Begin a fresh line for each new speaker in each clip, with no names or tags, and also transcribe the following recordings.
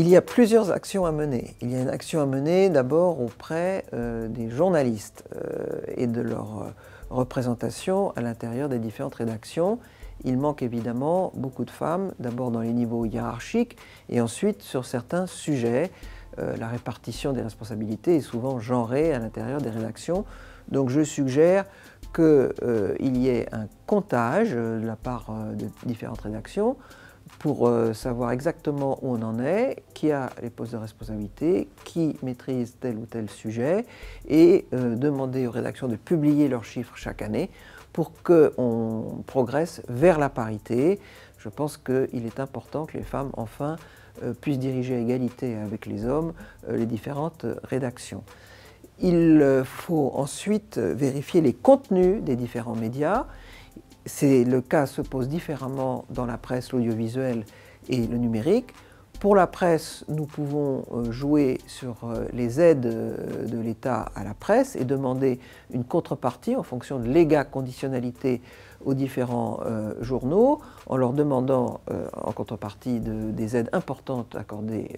Il y a plusieurs actions à mener. Il y a une action à mener d'abord auprès euh, des journalistes euh, et de leur euh, représentation à l'intérieur des différentes rédactions. Il manque évidemment beaucoup de femmes, d'abord dans les niveaux hiérarchiques et ensuite sur certains sujets. la répartition des responsabilités est souvent genrée à l'intérieur des rédactions. Donc je suggère qu'il y ait un comptage de la part de différentes rédactions pour euh, savoir exactement où on en est, qui a les postes de responsabilité, qui maîtrise tel ou tel sujet, et euh, demander aux rédactions de publier leurs chiffres chaque année pour qu'on progresse vers la parité. Je pense qu'il est important que les femmes, enfin, euh, puissent diriger à égalité avec les hommes les différentes rédactions. Il faut ensuite vérifier les contenus des différents médias le cas se pose différemment dans la presse, l'audiovisuel et le numérique. Pour la presse, nous pouvons euh, jouer sur euh, les aides euh, de l'État à la presse et demander une contrepartie en fonction de l'égale conditionnalité aux différents journaux, en leur demandant en contrepartie des aides importantes accordées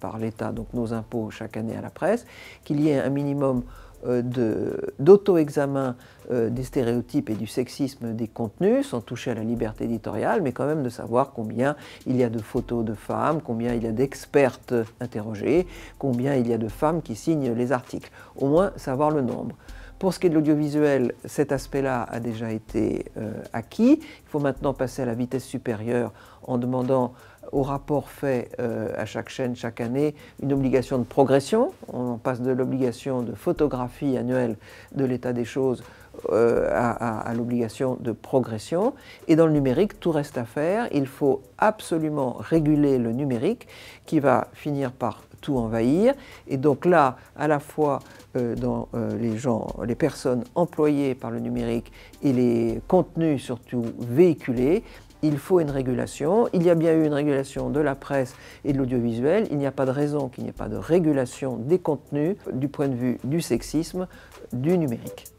par l'État, donc nos impôts chaque année à la presse, qu'il y ait un minimum d'auto-examen euh, des stéréotypes et du sexisme des contenus, sans toucher à la liberté éditoriale, mais quand même de savoir combien il y a de photos de femmes, combien il y a d'expertes interrogées, combien il y a de femmes qui signent les articles. Au moins savoir le nombre. Pour ce qui est de l'audiovisuel, cet aspect-là a déjà été euh, acquis. Il faut maintenant passer à la vitesse supérieure en demandant au rapport fait euh, à chaque chaîne chaque année une obligation de progression. On passe de l'obligation de photographie annuelle de l'état des choses euh, à, l'obligation de progression. Et dans le numérique, tout reste à faire. Il faut absolument réguler le numérique qui va finir par tout envahir. Et donc là, à la fois euh, dans les gens, les personnes employées par le numérique et les contenus surtout véhiculés, il faut une régulation. Il y a bien eu une régulation de la presse et de l'audiovisuel. Il n'y a pas de raison qu'il n'y ait pas de régulation des contenus du point de vue du sexisme du numérique.